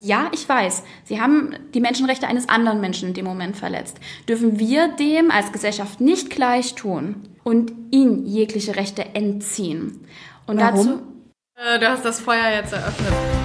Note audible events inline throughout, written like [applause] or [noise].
Ja, ich weiß, sie haben die Menschenrechte eines anderen Menschen in dem Moment verletzt. Dürfen wir dem als Gesellschaft nicht gleich tun und ihnen jegliche Rechte entziehen? Und Warum? dazu. Äh, du hast das Feuer jetzt eröffnet.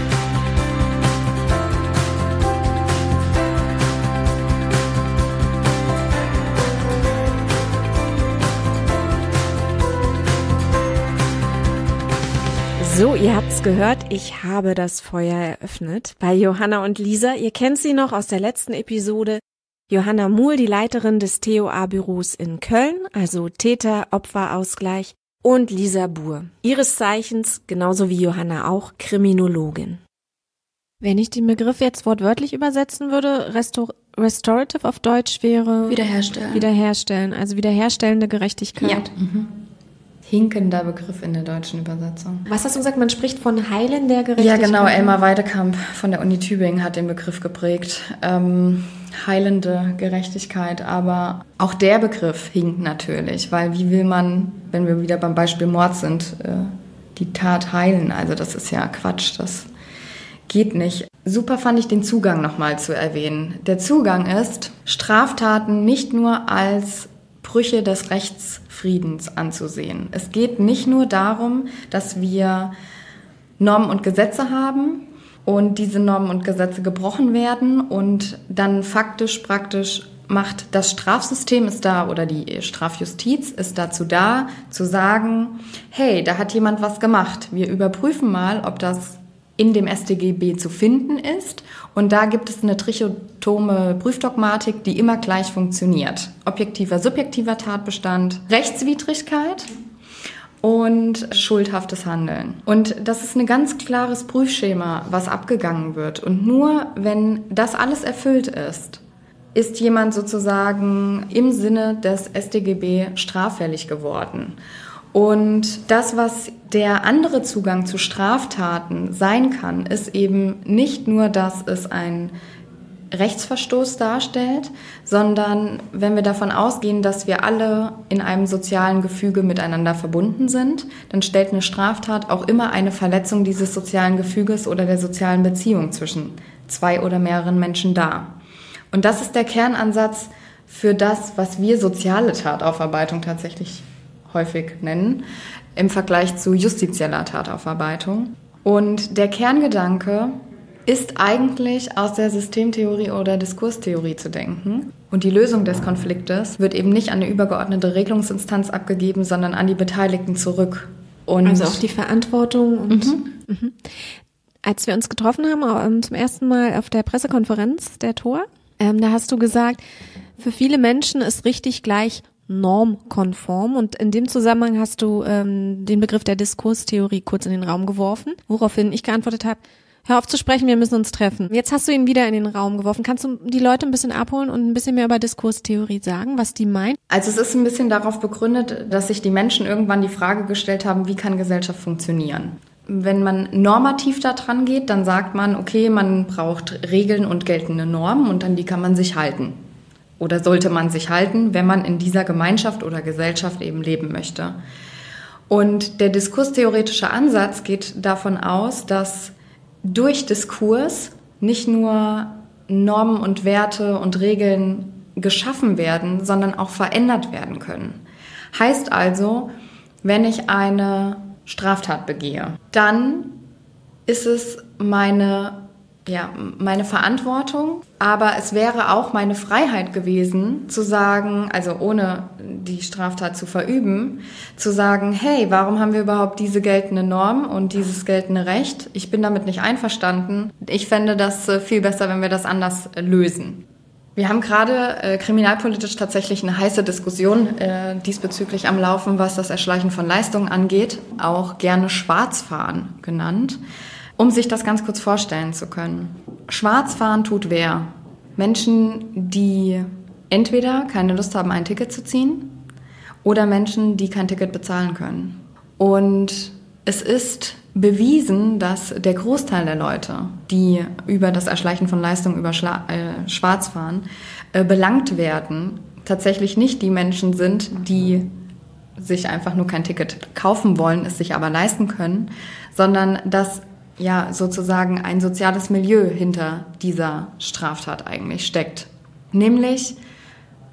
So, ihr habt's gehört, ich habe das Feuer eröffnet bei Johanna und Lisa. Ihr kennt sie noch aus der letzten Episode. Johanna Muhl, die Leiterin des TOA-Büros in Köln, also Täter-Opfer-Ausgleich, und Lisa Buhr, ihres Zeichens, genauso wie Johanna auch, Kriminologin. Wenn ich den Begriff jetzt wortwörtlich übersetzen würde, Restor Restorative auf Deutsch wäre Wiederherstellen. wiederherstellen, also wiederherstellende Gerechtigkeit. Ja. Hinkender Begriff in der deutschen Übersetzung. Was hast du gesagt? Man spricht von Heilen der Gerechtigkeit. Ja, genau. Elmar Weidekamp von der Uni Tübingen hat den Begriff geprägt. Ähm, heilende Gerechtigkeit. Aber auch der Begriff hinkt natürlich, weil wie will man, wenn wir wieder beim Beispiel Mord sind, äh, die Tat heilen? Also das ist ja Quatsch. Das geht nicht. Super fand ich den Zugang nochmal zu erwähnen. Der Zugang ist, Straftaten nicht nur als Brüche des Rechtsfriedens anzusehen. Es geht nicht nur darum, dass wir Normen und Gesetze haben und diese Normen und Gesetze gebrochen werden und dann faktisch praktisch macht das Strafsystem ist da oder die Strafjustiz ist dazu da, zu sagen, hey, da hat jemand was gemacht. Wir überprüfen mal, ob das in dem StGB zu finden ist. Und da gibt es eine trichotome Prüfdogmatik, die immer gleich funktioniert. Objektiver, subjektiver Tatbestand, Rechtswidrigkeit und schuldhaftes Handeln. Und das ist ein ganz klares Prüfschema, was abgegangen wird. Und nur wenn das alles erfüllt ist, ist jemand sozusagen im Sinne des StGB straffällig geworden. Und das, was der andere Zugang zu Straftaten sein kann, ist eben nicht nur, dass es ein Rechtsverstoß darstellt, sondern wenn wir davon ausgehen, dass wir alle in einem sozialen Gefüge miteinander verbunden sind, dann stellt eine Straftat auch immer eine Verletzung dieses sozialen Gefüges oder der sozialen Beziehung zwischen zwei oder mehreren Menschen dar. Und das ist der Kernansatz für das, was wir soziale Tataufarbeitung tatsächlich häufig nennen, im Vergleich zu justizieller Tataufarbeitung. Und der Kerngedanke ist eigentlich aus der Systemtheorie oder Diskurstheorie zu denken. Und die Lösung des Konfliktes wird eben nicht an eine übergeordnete Regelungsinstanz abgegeben, sondern an die Beteiligten zurück. Und also auch die Verantwortung und Mhm. Mhm. als wir uns getroffen haben ähm, zum ersten Mal auf der Pressekonferenz der Tor, ähm, da hast du gesagt, für viele Menschen ist richtig gleich normkonform und in dem Zusammenhang hast du ähm, den Begriff der Diskurstheorie kurz in den Raum geworfen, woraufhin ich geantwortet habe, hör auf zu sprechen, wir müssen uns treffen. Jetzt hast du ihn wieder in den Raum geworfen. Kannst du die Leute ein bisschen abholen und ein bisschen mehr über Diskurstheorie sagen, was die meint? Also es ist ein bisschen darauf begründet, dass sich die Menschen irgendwann die Frage gestellt haben, wie kann Gesellschaft funktionieren? Wenn man normativ da dran geht, dann sagt man, okay, man braucht Regeln und geltende Normen und an die kann man sich halten. Oder sollte man sich halten, wenn man in dieser Gemeinschaft oder Gesellschaft eben leben möchte. Und der diskurstheoretische Ansatz geht davon aus, dass durch Diskurs nicht nur Normen und Werte und Regeln geschaffen werden, sondern auch verändert werden können. Heißt also, wenn ich eine Straftat begehe, dann ist es meine, ja, meine Verantwortung, aber es wäre auch meine Freiheit gewesen, zu sagen, also ohne die Straftat zu verüben, zu sagen, hey, warum haben wir überhaupt diese geltende Norm und dieses geltende Recht? Ich bin damit nicht einverstanden. Ich fände das äh, viel besser, wenn wir das anders äh, lösen. Wir haben gerade äh, kriminalpolitisch tatsächlich eine heiße Diskussion äh, diesbezüglich am Laufen, was das Erschleichen von Leistungen angeht, auch gerne Schwarzfahren genannt, um sich das ganz kurz vorstellen zu können. Schwarzfahren tut wer? Menschen, die entweder keine Lust haben, ein Ticket zu ziehen, oder Menschen, die kein Ticket bezahlen können. Und es ist bewiesen, dass der Großteil der Leute, die über das Erschleichen von Leistungen über Schla äh, Schwarzfahren äh, belangt werden, tatsächlich nicht die Menschen sind, die sich einfach nur kein Ticket kaufen wollen, es sich aber leisten können, sondern dass ja sozusagen ein soziales Milieu hinter dieser Straftat eigentlich steckt. Nämlich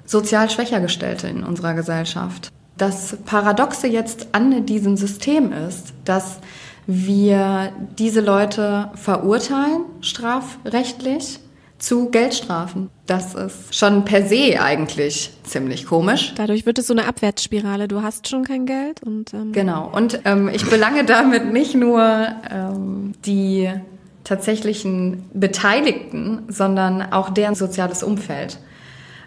sozial schwächer Gestellte in unserer Gesellschaft. Das Paradoxe jetzt an diesem System ist, dass wir diese Leute verurteilen, strafrechtlich, zu Geldstrafen. Das ist schon per se eigentlich ziemlich komisch. Dadurch wird es so eine Abwärtsspirale. Du hast schon kein Geld und ähm genau. Und ähm, ich belange damit nicht nur ähm, die tatsächlichen Beteiligten, sondern auch deren soziales Umfeld.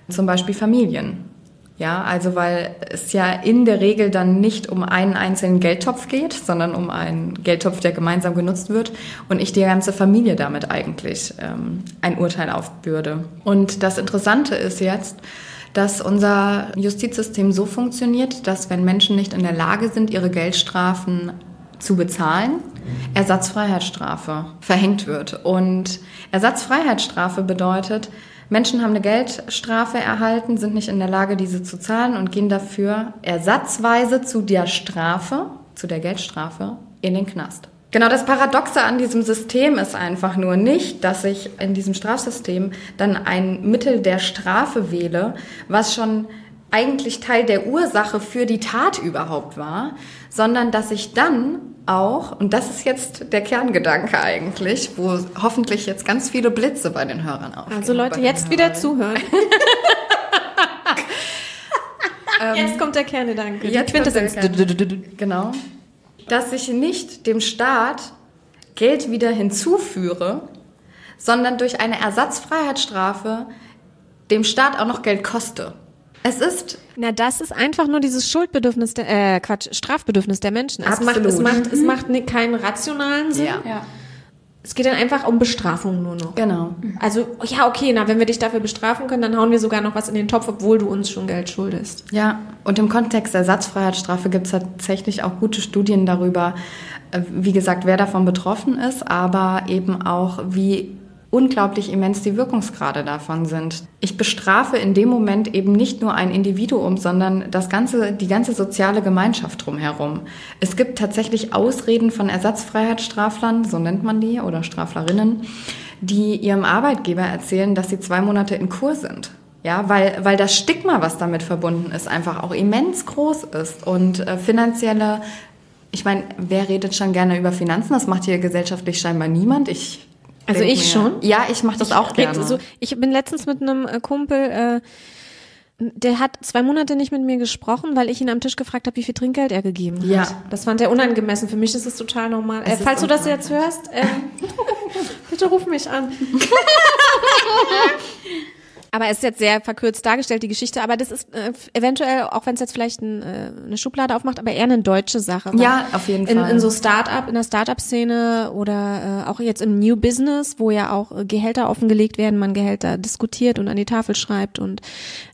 Zum Beispiel Familien. Ja, also weil es ja in der Regel dann nicht um einen einzelnen Geldtopf geht, sondern um einen Geldtopf, der gemeinsam genutzt wird und ich die ganze Familie damit eigentlich ähm, ein Urteil aufbürde. Und das Interessante ist jetzt, dass unser Justizsystem so funktioniert, dass wenn Menschen nicht in der Lage sind, ihre Geldstrafen zu bezahlen, Ersatzfreiheitsstrafe verhängt wird. Und Ersatzfreiheitsstrafe bedeutet, Menschen haben eine Geldstrafe erhalten, sind nicht in der Lage, diese zu zahlen und gehen dafür ersatzweise zu der Strafe, zu der Geldstrafe, in den Knast. Genau das Paradoxe an diesem System ist einfach nur nicht, dass ich in diesem Strafsystem dann ein Mittel der Strafe wähle, was schon eigentlich Teil der Ursache für die Tat überhaupt war, sondern dass ich dann auch, und das ist jetzt der Kerngedanke eigentlich, wo hoffentlich jetzt ganz viele Blitze bei den Hörern aufgehen. Also Leute, jetzt wieder zuhören. [laughs] [laughs] jetzt kommt der Kerngedanke. Jetzt Quintessenz. Genau. Dass ich nicht dem Staat Geld wieder hinzuführe, sondern durch eine Ersatzfreiheitsstrafe dem Staat auch noch Geld koste. Es ist. Na, das ist einfach nur dieses Schuldbedürfnis, der, äh, Quatsch, Strafbedürfnis der Menschen. Es Absolut. macht, es macht, es macht keinen rationalen Sinn. Ja. ja. Es geht dann einfach um Bestrafung nur noch. Genau. Also, ja, okay, na, wenn wir dich dafür bestrafen können, dann hauen wir sogar noch was in den Topf, obwohl du uns schon Geld schuldest. Ja, und im Kontext der Ersatzfreiheitsstrafe gibt es tatsächlich auch gute Studien darüber, äh, wie gesagt, wer davon betroffen ist, aber eben auch, wie unglaublich immens die Wirkungsgrade davon sind. Ich bestrafe in dem Moment eben nicht nur ein Individuum, sondern das ganze, die ganze soziale Gemeinschaft drumherum. Es gibt tatsächlich Ausreden von Ersatzfreiheitsstraflern, so nennt man die, oder Straflerinnen, die ihrem Arbeitgeber erzählen, dass sie zwei Monate in Kur sind. Ja, weil, weil das Stigma, was damit verbunden ist, einfach auch immens groß ist und äh, finanzielle ich meine, wer redet schon gerne über Finanzen? Das macht hier gesellschaftlich scheinbar niemand. Ich also ich mir, schon? Ja, ich mache das ich, auch gerne. So, ich bin letztens mit einem äh, Kumpel, äh, der hat zwei Monate nicht mit mir gesprochen, weil ich ihn am Tisch gefragt habe, wie viel Trinkgeld er gegeben hat. Ja. Das fand er unangemessen. Für mich ist es total normal. Äh, falls du das jetzt hörst, äh, [laughs] bitte ruf mich an. [laughs] Aber es ist jetzt sehr verkürzt dargestellt, die Geschichte. Aber das ist äh, eventuell, auch wenn es jetzt vielleicht ein, äh, eine Schublade aufmacht, aber eher eine deutsche Sache. Ja, auf jeden in, Fall. In so Start-up, in der Start-up-Szene oder äh, auch jetzt im New Business, wo ja auch äh, Gehälter offengelegt werden, man Gehälter diskutiert und an die Tafel schreibt und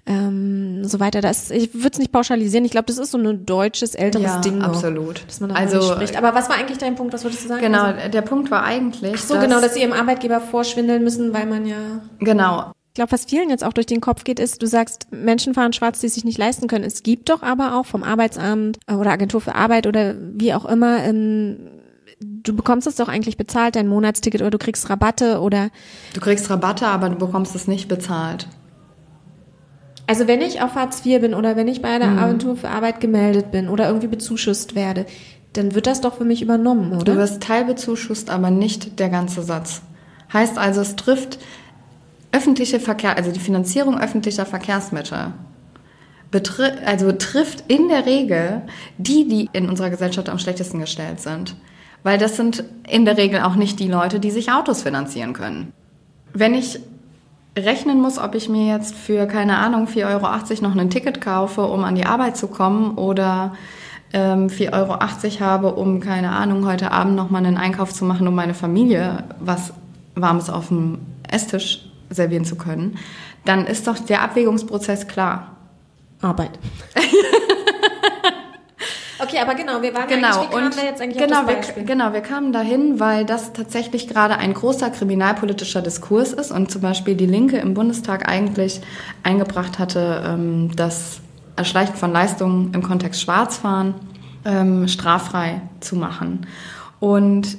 ähm, so weiter. Das, ich würde es nicht pauschalisieren. Ich glaube, das ist so ein deutsches, älteres ja, Ding. absolut. Dass man also spricht. Aber was war eigentlich dein Punkt? Was würdest du sagen? Genau, also, der Punkt war eigentlich. Ach so, dass, genau, dass sie ihrem Arbeitgeber vorschwindeln müssen, weil man ja. Genau. Ich glaube, was vielen jetzt auch durch den Kopf geht, ist, du sagst, Menschen fahren schwarz, die es sich nicht leisten können. Es gibt doch aber auch vom Arbeitsamt äh, oder Agentur für Arbeit oder wie auch immer, ähm, du bekommst es doch eigentlich bezahlt, dein Monatsticket oder du kriegst Rabatte oder. Du kriegst Rabatte, aber du bekommst es nicht bezahlt. Also wenn ich auf Hartz IV bin oder wenn ich bei der mhm. Agentur für Arbeit gemeldet bin oder irgendwie bezuschusst werde, dann wird das doch für mich übernommen, oder? Du wirst teilbezuschusst, aber nicht der ganze Satz. Heißt also, es trifft öffentliche Verkehr, also die Finanzierung öffentlicher Verkehrsmittel, betri also trifft in der Regel die, die in unserer Gesellschaft am schlechtesten gestellt sind. Weil das sind in der Regel auch nicht die Leute, die sich Autos finanzieren können. Wenn ich rechnen muss, ob ich mir jetzt für, keine Ahnung, 4,80 Euro noch ein Ticket kaufe, um an die Arbeit zu kommen oder ähm, 4,80 Euro habe, um, keine Ahnung, heute Abend nochmal einen Einkauf zu machen, um meine Familie was Warmes auf dem Esstisch servieren zu können, dann ist doch der Abwägungsprozess klar. Arbeit. [laughs] okay, aber genau, wir waren genau, eigentlich, und wir jetzt eigentlich genau? Wir, genau, wir kamen dahin, weil das tatsächlich gerade ein großer kriminalpolitischer Diskurs ist und zum Beispiel die Linke im Bundestag eigentlich eingebracht hatte, ähm, das Erschleichen von Leistungen im Kontext Schwarzfahren ähm, straffrei zu machen. Und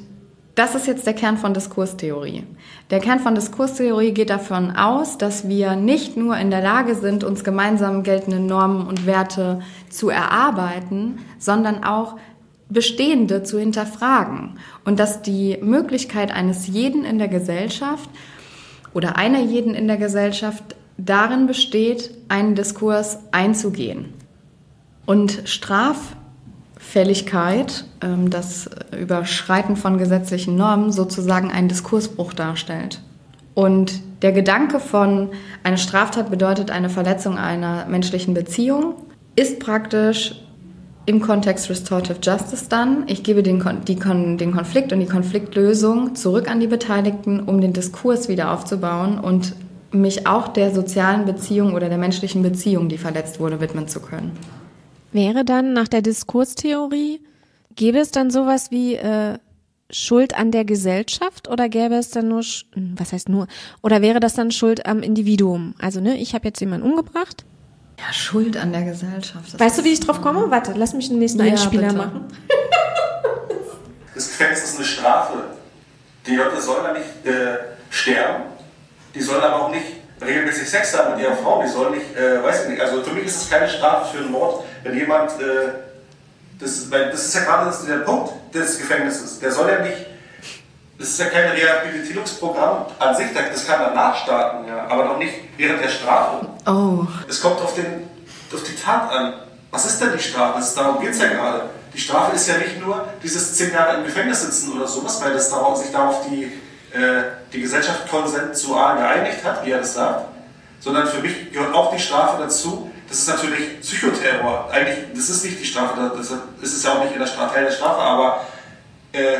Das ist jetzt der Kern von Diskurstheorie. Der Kern von Diskurstheorie geht davon aus, dass wir nicht nur in der Lage sind, uns gemeinsam geltende Normen und Werte zu erarbeiten, sondern auch bestehende zu hinterfragen und dass die Möglichkeit eines jeden in der Gesellschaft oder einer jeden in der Gesellschaft darin besteht, einen Diskurs einzugehen. Und Straffälligkeit, ähm, das Überschreiten von gesetzlichen Normen, sozusagen einen Diskursbruch darstellt. Und der Gedanke von eine Straftat bedeutet eine Verletzung einer menschlichen Beziehung, ist praktisch im Kontext Restorative Justice dann. Ich gebe den, die, den Konflikt und die Konfliktlösung zurück an die Beteiligten, um den Diskurs wieder aufzubauen und mich auch der sozialen Beziehung oder der menschlichen Beziehung, die verletzt wurde, widmen zu können. Wäre dann nach der Diskurstheorie, gäbe es dann sowas wie äh, Schuld an der Gesellschaft oder gäbe es dann nur, hm, was heißt nur, oder wäre das dann Schuld am Individuum? Also ne, ich habe jetzt jemanden umgebracht. Ja, Schuld an der Gesellschaft. Weißt du, wie ich drauf komme? Warte, lass mich den nächsten ja, Einspieler bitte. machen. [laughs] Das Gefängnis ist eine Strafe. Die Leute sollen da nicht äh, sterben, die sollen aber auch nicht regelmäßig Sex haben mit ihrer Frau, die sollen nicht, äh, weiß ich nicht, also für mich ist es keine Strafe für einen Mord, wenn jemand, äh, das, das ist ja gerade der Punkt des Gefängnisses, der soll ja nicht, das ist ja kein Rehabilitierungsprogramm an sich, das kann danach starten, ja, aber noch nicht während der Strafe. Oh. Es kommt auf, den, auf die Tat an. Was ist denn die Strafe? Das, darum geht es ja gerade. Die Strafe ist ja nicht nur dieses zehn Jahre im Gefängnis sitzen oder sowas, weil das darauf, sich darauf die die Gesellschaft konsensual geeinigt hat, wie er das sagt, sondern für mich gehört auch die Strafe dazu. Das ist natürlich Psychoterror. Eigentlich, das ist nicht die Strafe, das ist ja auch nicht in der Strafe, Teil der Strafe, aber äh,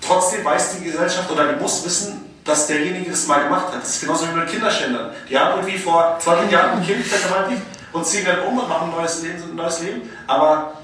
trotzdem weiß die Gesellschaft oder die muss wissen, dass derjenige das mal gemacht hat. Das ist genauso wie mit Kinderschändern. Die haben irgendwie vor 20 Jahren ein Kind vergewaltigt und ziehen dann um und machen ein neues Leben, ein neues Leben. Aber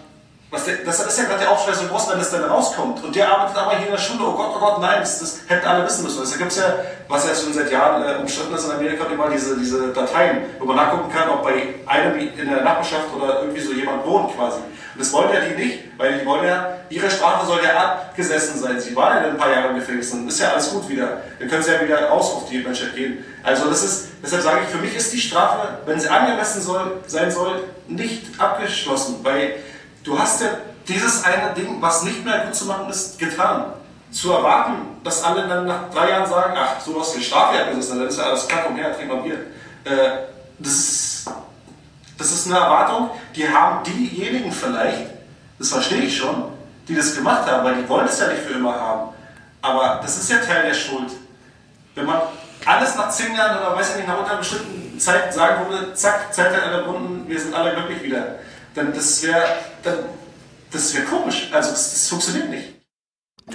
was der, das ist ja gerade der Aufschrei so groß, wenn das dann rauskommt. Und der arbeitet aber hier in der Schule, oh Gott, oh Gott, nein, das, das hätten alle wissen müssen. Da gibt es ja, was ja schon seit Jahren äh, umstritten ist in Amerika, immer diese, diese Dateien, wo man nachgucken kann, ob bei einem in der Nachbarschaft oder irgendwie so jemand wohnt quasi. Und das wollen ja die nicht, weil die wollen ja, ihre Strafe soll ja abgesessen sein. Sie waren ja ein paar Jahre im Gefängnis, dann ist ja alles gut wieder. Dann können sie ja wieder raus auf die Menschheit gehen. Also das ist, deshalb sage ich, für mich ist die Strafe, wenn sie angemessen soll, sein soll, nicht abgeschlossen, weil Du hast ja dieses eine Ding, was nicht mehr gut zu machen ist, getan. Zu erwarten, dass alle dann nach drei Jahren sagen, ach, so hast du die Strafe abgesessen, dann ist ja alles klar, komm her, trink mal Bier. Äh, das, ist, das ist eine Erwartung, die haben diejenigen vielleicht, das verstehe ich schon, die das gemacht haben, weil die wollen es ja nicht für immer haben. Aber das ist ja Teil der Schuld. Wenn man alles nach zehn Jahren oder weiß ich nicht, nach einer bestimmten Zeit sagen würde, zack, Zeit hat alle Runden, wir sind alle glücklich wieder dann das wäre das wäre komisch. Also das, das funktioniert nicht.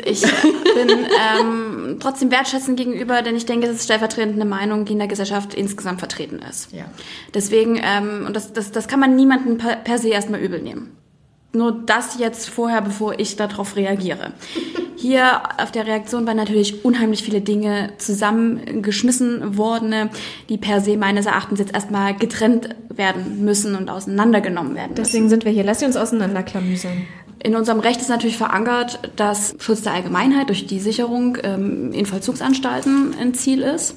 Ich bin ähm, trotzdem wertschätzend gegenüber, denn ich denke, es ist stellvertretend eine Meinung, die in der Gesellschaft insgesamt vertreten ist. Ja. Deswegen, ähm, und das, das, das kann man niemandem per, per se erstmal übel nehmen. Nur das jetzt vorher, bevor ich darauf reagiere. Hier auf der Reaktion waren natürlich unheimlich viele Dinge zusammengeschmissen worden, die per se meines Erachtens jetzt erstmal getrennt werden müssen und auseinandergenommen werden müssen. Deswegen sind wir hier. Lass uns auseinanderklamüsern. In unserem Recht ist natürlich verankert, dass Schutz der Allgemeinheit durch die Sicherung ähm, in Vollzugsanstalten ein Ziel ist.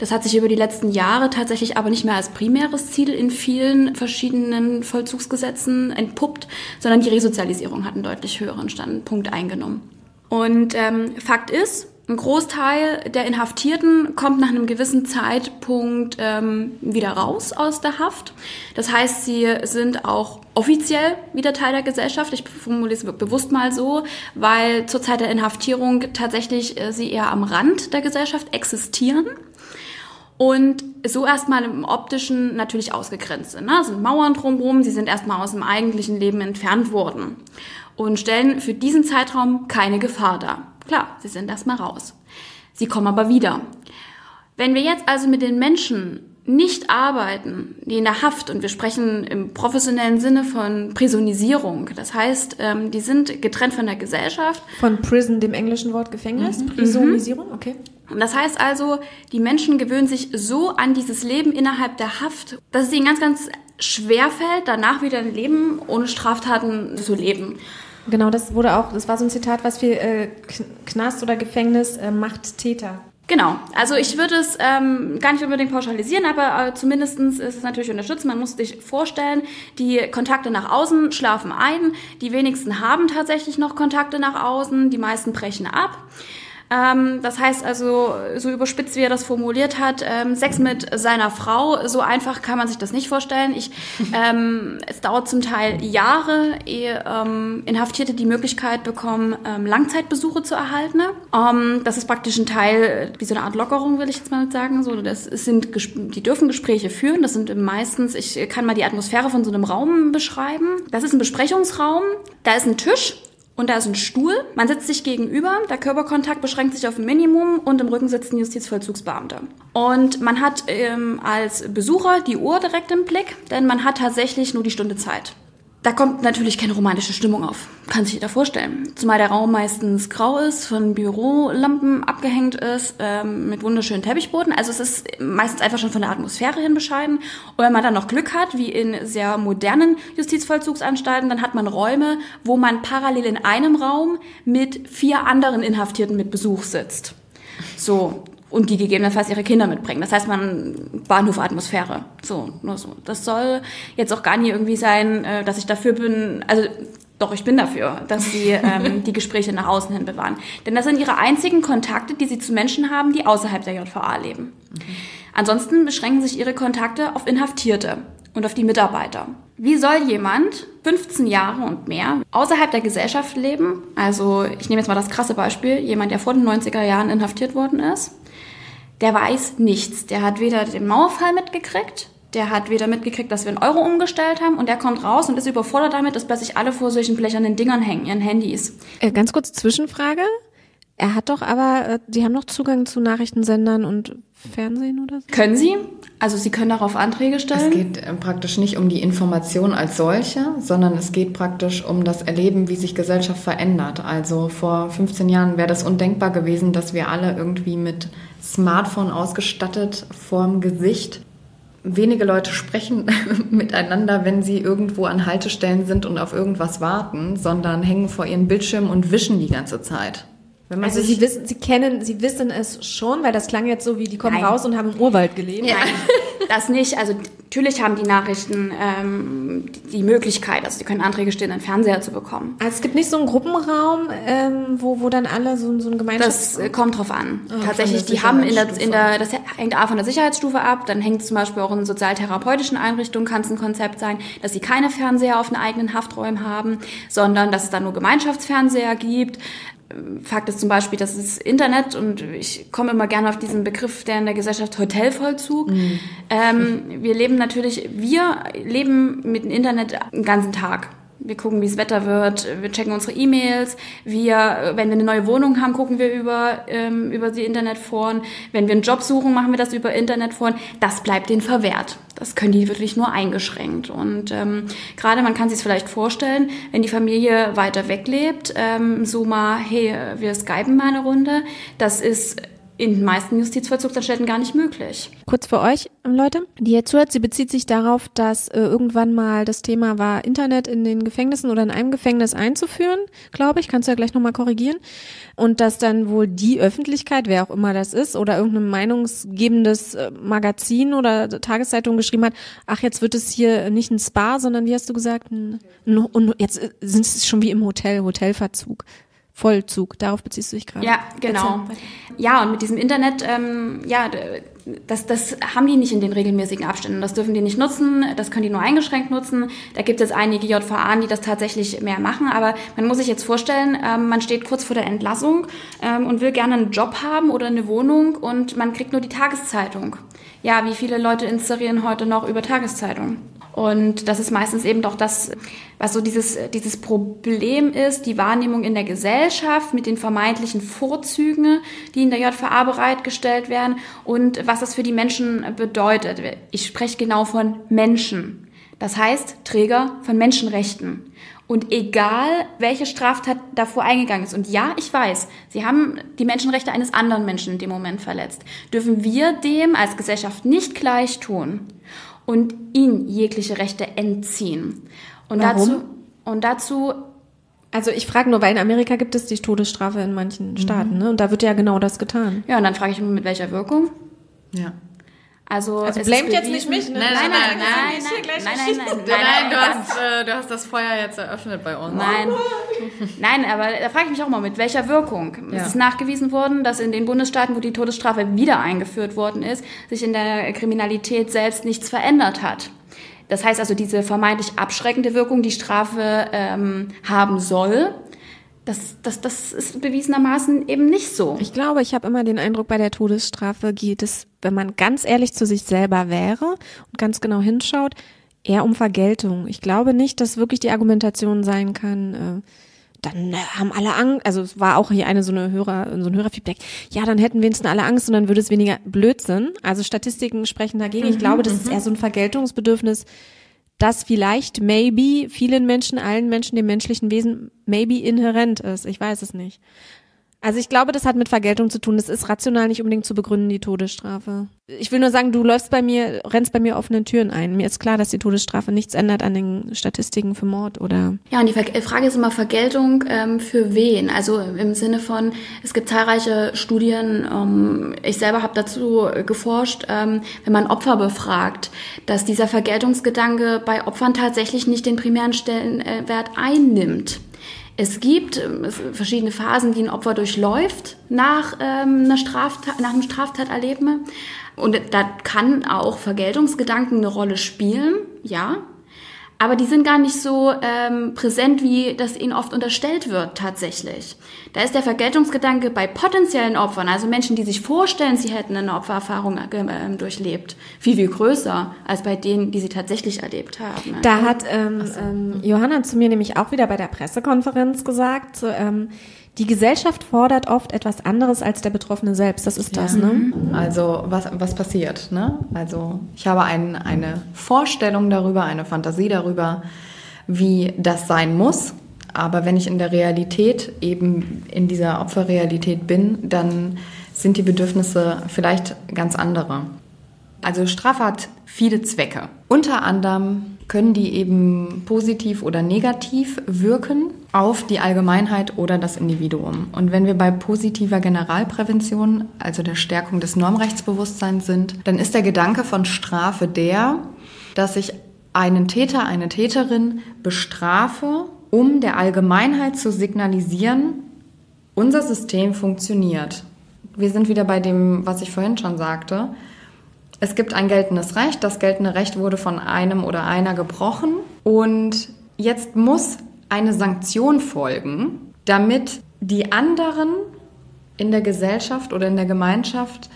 Das hat sich über die letzten Jahre tatsächlich aber nicht mehr als primäres Ziel in vielen verschiedenen Vollzugsgesetzen entpuppt, sondern die Resozialisierung hat einen deutlich höheren Standpunkt eingenommen. Und ähm, Fakt ist, ein Großteil der Inhaftierten kommt nach einem gewissen Zeitpunkt ähm, wieder raus aus der Haft. Das heißt, sie sind auch offiziell wieder Teil der Gesellschaft. Ich formuliere es bewusst mal so, weil zur Zeit der Inhaftierung tatsächlich äh, sie eher am Rand der Gesellschaft existieren und so erstmal im optischen natürlich ausgegrenzt sind. Ne? Es sind Mauern drumherum, sie sind erstmal aus dem eigentlichen Leben entfernt worden und stellen für diesen Zeitraum keine Gefahr dar. Klar, sie sind erstmal raus. Sie kommen aber wieder. Wenn wir jetzt also mit den Menschen nicht arbeiten, die in der Haft, und wir sprechen im professionellen Sinne von Prisonisierung, das heißt, ähm, die sind getrennt von der Gesellschaft. Von Prison, dem englischen Wort Gefängnis, mhm. Prisonisierung, okay. Das heißt also, die Menschen gewöhnen sich so an dieses Leben innerhalb der Haft, dass es ihnen ganz, ganz schwer fällt, danach wieder ein Leben ohne Straftaten zu leben. Genau, das wurde auch, das war so ein Zitat, was wir äh, Knast oder Gefängnis äh, macht Täter. Genau, also ich würde es ähm, gar nicht unbedingt pauschalisieren, aber äh, zumindest ist es natürlich unterstützen. Man muss sich vorstellen, die Kontakte nach außen schlafen ein, die wenigsten haben tatsächlich noch Kontakte nach außen, die meisten brechen ab. Ähm, das heißt also, so überspitzt wie er das formuliert hat, ähm, Sex mit seiner Frau, so einfach kann man sich das nicht vorstellen. Ich, [laughs] ähm, es dauert zum Teil Jahre, ehe ähm, Inhaftierte die Möglichkeit bekommen, ähm, Langzeitbesuche zu erhalten. Ähm, das ist praktisch ein Teil, wie so eine Art Lockerung, will ich jetzt mal sagen. So, das sind, die dürfen Gespräche führen. Das sind meistens, ich kann mal die Atmosphäre von so einem Raum beschreiben. Das ist ein Besprechungsraum. Da ist ein Tisch und da ist ein Stuhl. Man sitzt sich gegenüber. Der Körperkontakt beschränkt sich auf ein Minimum und im Rücken sitzt ein Justizvollzugsbeamter. Und man hat ähm, als Besucher die Uhr direkt im Blick, denn man hat tatsächlich nur die Stunde Zeit. Da kommt natürlich keine romantische Stimmung auf. Kann sich jeder vorstellen. Zumal der Raum meistens grau ist, von Bürolampen abgehängt ist, ähm, mit wunderschönen Teppichboden. Also es ist meistens einfach schon von der Atmosphäre hin bescheiden. Und wenn man dann noch Glück hat, wie in sehr modernen Justizvollzugsanstalten, dann hat man Räume, wo man parallel in einem Raum mit vier anderen Inhaftierten mit Besuch sitzt. So, und die gegebenenfalls ihre Kinder mitbringen. Das heißt, man Bahnhof Atmosphäre. So, nur so. Das soll jetzt auch gar nicht irgendwie sein, äh, dass ich dafür bin, also doch, ich bin dafür, dass sie [laughs] ähm, die Gespräche nach außen hin bewahren. Denn das sind ihre einzigen Kontakte, die sie zu Menschen haben, die außerhalb der JVA leben. Mhm. Ansonsten beschränken sich ihre Kontakte auf Inhaftierte und auf die Mitarbeiter. Wie soll jemand 15 Jahre und mehr außerhalb der Gesellschaft leben? Also ich nehme jetzt mal das krasse Beispiel, jemand, der vor den 90er Jahren inhaftiert worden ist, der weiß nichts. Der hat weder den Mauerfall mitgekriegt, der hat weder mitgekriegt, dass wir einen Euro umgestellt haben und der kommt raus und ist überfordert damit, dass plötzlich alle vor solchen blechernen Dingern hängen, ihren Handys. Äh, ganz kurz Zwischenfrage. Er hat doch aber, äh, die haben noch Zugang zu Nachrichtensendern und Fernsehen oder so? Können sie? Also sie können darauf Anträge stellen? Es geht äh, praktisch nicht um die Information als solche, sondern es geht praktisch um das Erleben, wie sich Gesellschaft verändert. Also vor 15 Jahren wäre das undenkbar gewesen, dass wir alle irgendwie mit Smartphone ausgestattet vorm Gesicht wenige Leute sprechen [laughs] miteinander, wenn sie irgendwo an Haltestellen sind und auf irgendwas warten, sondern hängen vor ihren Bildschirmen und wischen die ganze Zeit also Sie wissen, Sie kennen, Sie wissen es schon, weil das klang jetzt so wie, die kommen Nein. raus und haben im Urwald gelebt. Nein, [laughs] das nicht. Also natürlich haben die Nachrichten ähm, die Möglichkeit, also sie können Anträge stellen, einen Fernseher zu bekommen. Also es gibt nicht so einen Gruppenraum, ähm, wo, wo dann alle so, so ein Gemeinschafts... Das äh, kommt drauf an. Oh, Tatsächlich, die haben in der, in der, das hängt A von der Sicherheitsstufe ab, dann hängt zum Beispiel auch in sozialtherapeutischen Einrichtungen kann es ein Konzept sein, dass sie keine Fernseher auf den eigenen Hafträumen haben, sondern dass es dann nur Gemeinschaftsfernseher gibt. Fakt ist zum Beispiel, dass das Internet, und ich komme immer gerne auf diesen Begriff, der in der Gesellschaft Hotelvollzug. Mhm. Ähm, wir leben natürlich, wir leben mit dem Internet den ganzen Tag. Wir gucken, wie es Wetter wird, wir checken unsere E-Mails, wir, wenn wir eine neue Wohnung haben, gucken wir über, ähm, über die Internetforen. Wenn wir einen Job suchen, machen wir das über Internetforen. Das bleibt denen verwehrt. Das können die wirklich nur eingeschränkt. Und ähm, gerade man kann sich vielleicht vorstellen, wenn die Familie weiter weg lebt, ähm, so mal, hey, wir skypen mal eine Runde, das ist in den meisten Justizvollzugsanstalten gar nicht möglich. Kurz für euch, Leute, die jetzt zuhört, sie bezieht sich darauf, dass äh, irgendwann mal das Thema war, Internet in den Gefängnissen oder in einem Gefängnis einzuführen, glaube ich, kannst du ja gleich nochmal korrigieren. Und dass dann wohl die Öffentlichkeit, wer auch immer das ist, oder irgendein meinungsgebendes äh, Magazin oder Tageszeitung geschrieben hat, ach, jetzt wird es hier nicht ein Spa, sondern wie hast du gesagt, ein, ein, ein jetzt äh, sind es schon wie im Hotel, Hotelverzug. Vollzug. Darauf beziehst du dich gerade. Ja, genau. Ja, und mit diesem Internet, ähm, ja, das, das haben die nicht in den regelmäßigen Abständen. Das dürfen die nicht nutzen, das können die nur eingeschränkt nutzen. Da gibt es einige JVA, die das tatsächlich mehr machen. Aber man muss sich jetzt vorstellen, ähm, man steht kurz vor der Entlassung ähm, und will gerne einen Job haben oder eine Wohnung und man kriegt nur die Tageszeitung. Ja, wie viele Leute inserieren heute noch über Tageszeitung? Und das ist meistens eben doch das, was so dieses, dieses Problem ist, die Wahrnehmung in der Gesellschaft mit den vermeintlichen Vorzügen, die in der JVA bereitgestellt werden und was das für die Menschen bedeutet. Ich spreche genau von Menschen. Das heißt, Träger von Menschenrechten. Und egal, welche Straftat davor eingegangen ist, und ja, ich weiß, sie haben die Menschenrechte eines anderen Menschen in dem Moment verletzt, dürfen wir dem als Gesellschaft nicht gleich tun und ihnen jegliche Rechte entziehen. Und Warum? dazu, und dazu Also ich frage nur, weil in Amerika gibt es die Todesstrafe in manchen Staaten, ne? Und da wird ja genau das getan. Ja, und dann frage ich mich, mit welcher Wirkung? Ja. Also, Also es blamet jetzt nicht mich, ne? Nein, nein, nein, Nein, nein, nein, nein, nein, [laughs] nein, Nein, du hast, äh, du hast das Feuer jetzt eröffnet bei uns. Nein, nein, aber da frage ich mich auch mal, mit welcher Wirkung? Ja. Es ist nachgewiesen worden, dass in den Bundesstaaten, wo die Todesstrafe wieder eingeführt worden ist, sich in der Kriminalität selbst nichts verändert hat. Das heißt also, diese vermeintlich abschreckende Wirkung, die Strafe ähm, haben soll, das, das, das ist bewiesenermaßen eben nicht so. Ich glaube, ich habe immer den Eindruck, bei der Todesstrafe geht es, wenn man ganz ehrlich zu sich selber wäre und ganz genau hinschaut, eher um Vergeltung. Ich glaube nicht, dass wirklich die Argumentation sein kann, äh, dann äh, haben alle Angst, also es war auch hier eine so eine Hörer, so ein Hörerfeedback, ja, dann hätten wenigstens alle Angst und dann würde es weniger Blödsinn. Also Statistiken sprechen dagegen. Ich glaube, das ist eher so ein Vergeltungsbedürfnis, das vielleicht, maybe, vielen Menschen, allen Menschen, dem menschlichen Wesen, maybe inhärent ist. Ich weiß es nicht. Also ich glaube, das hat mit Vergeltung zu tun. Das ist rational nicht unbedingt zu begründen, die Todesstrafe. Ich will nur sagen, du läufst bei mir, rennst bei mir offene Türen ein. Mir ist klar, dass die Todesstrafe nichts ändert an den Statistiken für Mord oder Ja, und die Ver- Frage ist immer Vergeltung ähm, für wen? Also im Sinne von, es gibt zahlreiche Studien, ähm, ich selber habe dazu geforscht, ähm, wenn man Opfer befragt, dass dieser Vergeltungsgedanke bei Opfern tatsächlich nicht den primären Stellenwert einnimmt. Es gibt ähm, verschiedene Phasen, die ein Opfer durchläuft nach, ähm, einer Straftat, nach einem Straftaterleben. Und da kann auch Vergeltungsgedanken eine Rolle spielen, ja. Aber die sind gar nicht so ähm, präsent, wie das ihnen oft unterstellt wird tatsächlich. Da ist der Vergeltungsgedanke bei potenziellen Opfern, also Menschen, die sich vorstellen, sie hätten eine Opfererfahrung äh, ähm, durchlebt, viel, viel größer als bei denen, die sie tatsächlich erlebt haben. Da hat ähm, ähm, Johanna zu mir nämlich auch wieder bei der Pressekonferenz gesagt, so, ähm, die Gesellschaft fordert oft etwas anderes als der Betroffene selbst. Das ist das, ne? Also was, was passiert? Ne? Also ich habe ein, eine Vorstellung darüber, eine Fantasie darüber, wie das sein muss. Aber wenn ich in der Realität eben in dieser Opferrealität bin, dann sind die Bedürfnisse vielleicht ganz andere. Also Strafe hat viele Zwecke. Unter anderem können die eben positiv oder negativ wirken auf die Allgemeinheit oder das Individuum. Und wenn wir bei positiver Generalprävention, also der Stärkung des Normrechtsbewusstseins sind, dann ist der Gedanke von Strafe der, dass ich einen Täter, eine Täterin bestrafe, um der Allgemeinheit zu signalisieren, unser System funktioniert. Wir sind wieder bei dem, was ich vorhin schon sagte. Es gibt ein geltendes Recht. Das geltende Recht wurde von einem oder einer gebrochen. Und jetzt muss eine Sanktion folgen, damit die anderen in der Gesellschaft oder in der Gemeinschaft